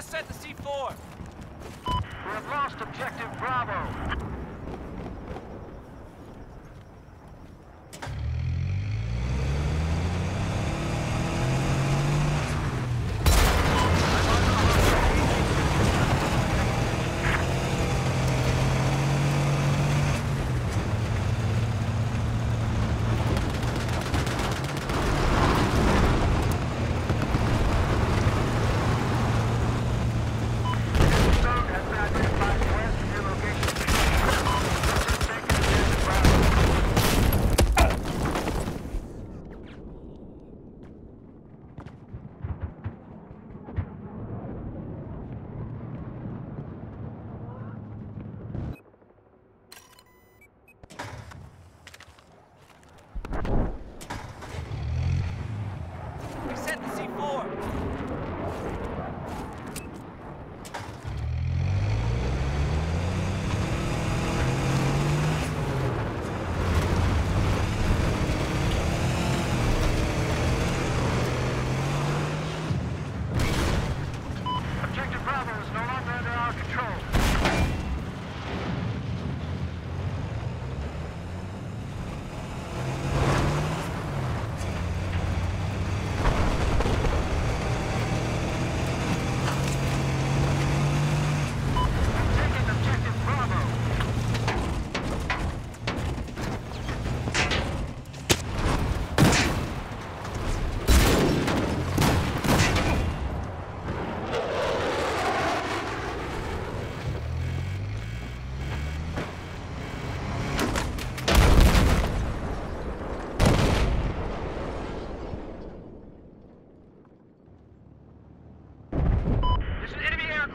Set to C4. We have lost objective Bravo.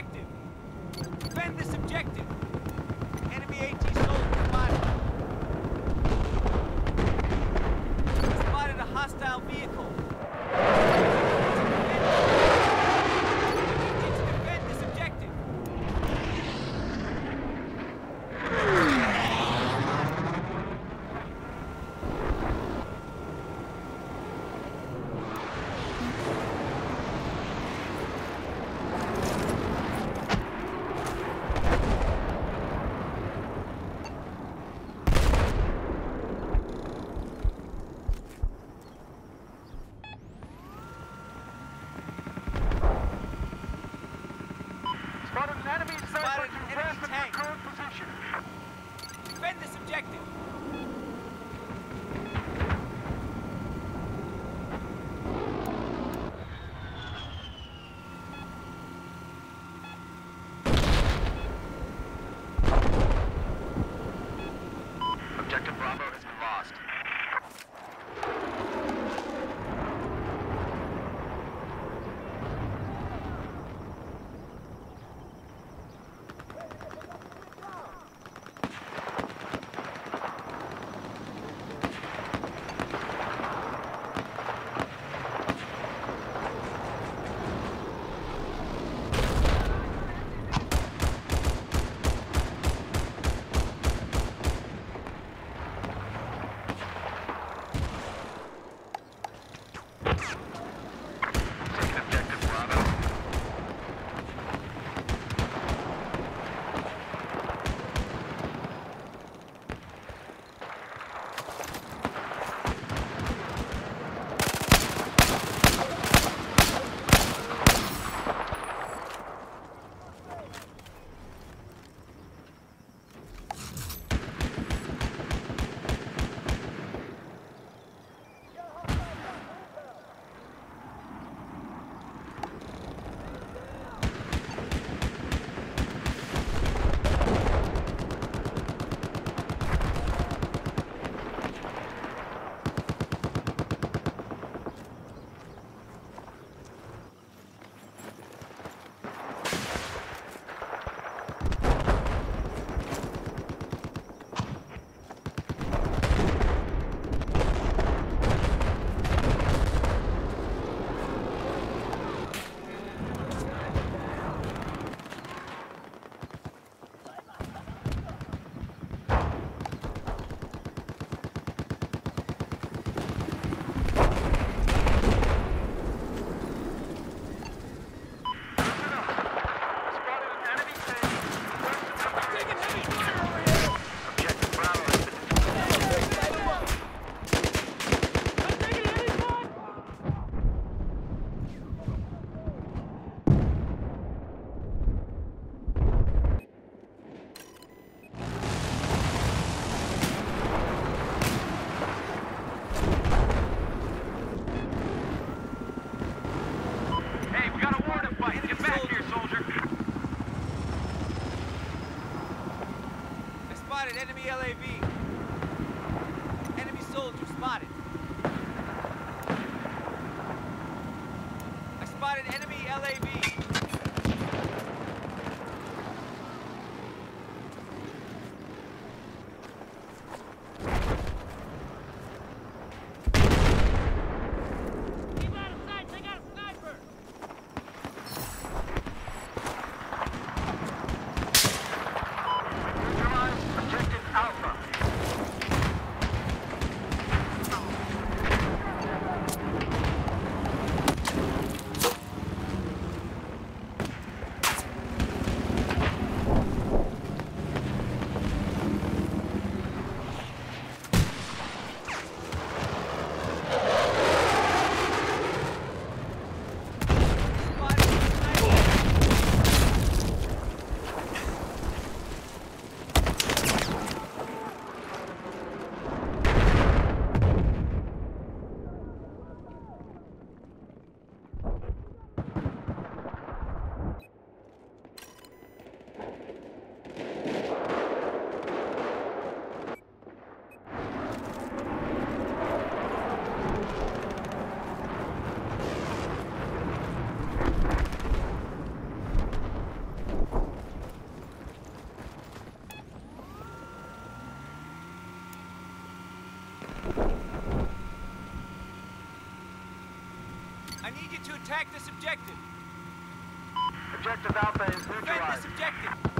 Active. an enemy LAV. attack this objective. Objective Alpha is neutralized. Defend this objective.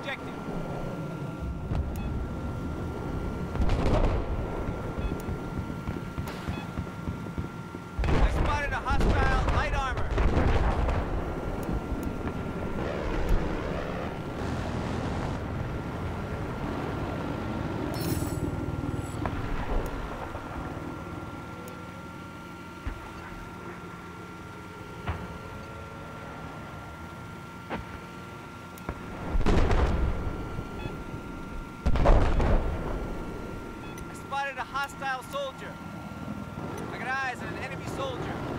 objective. hostile soldier. I got eyes on an enemy soldier.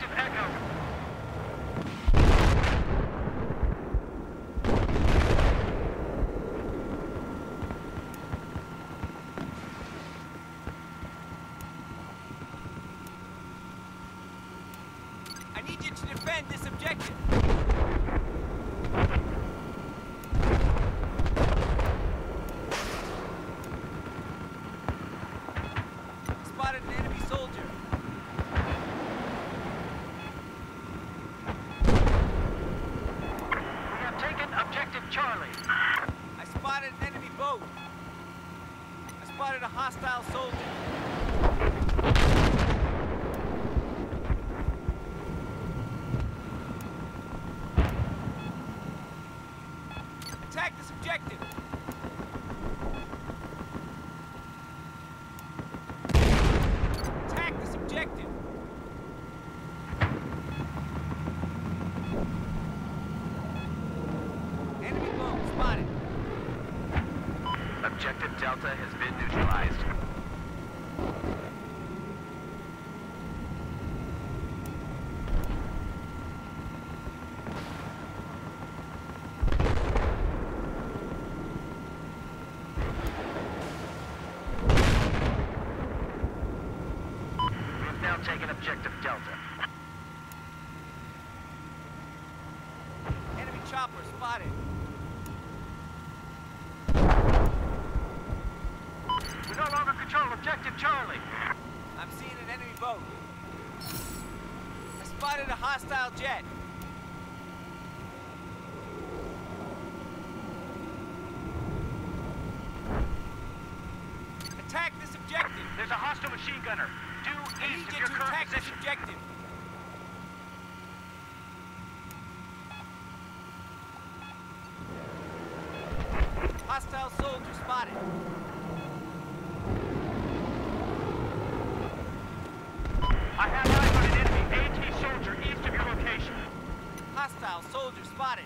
I need you to defend this objective. missile jet. Attack this objective. There's a hostile machine gunner. Due east of your current position. objective. Hostile soldier spotted.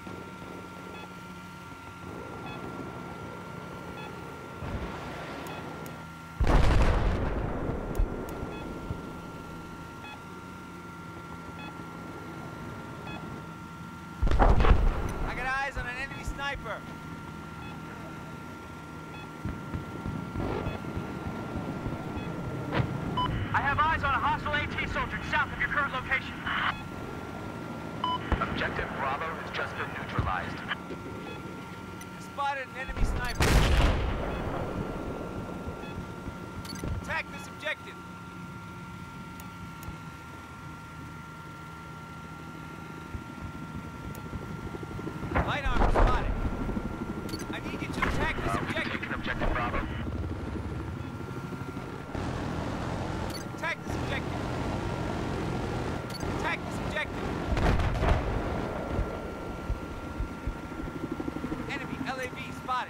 I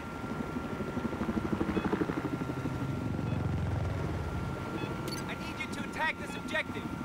need you to attack this objective.